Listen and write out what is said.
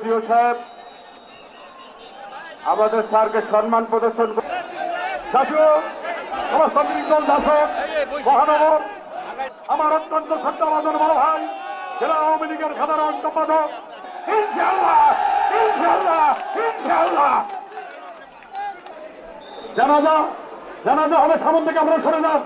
CO সাহেব, আমাদের স্যারকে সম্মান প্রদর্শন করে শাসক, মহানগর, আমার অত্যন্ত শ্রদ্ধাবাদন বড় ভাই, জেলা আওয়ামী লীগের সাধারণ সম্পাদক। ইনশাআল্লাহ ইনশাআল্লাহ ইনশাআল্লাহ। জানাজা জানাজা হবে সামন থেকে আমরা সরে যান।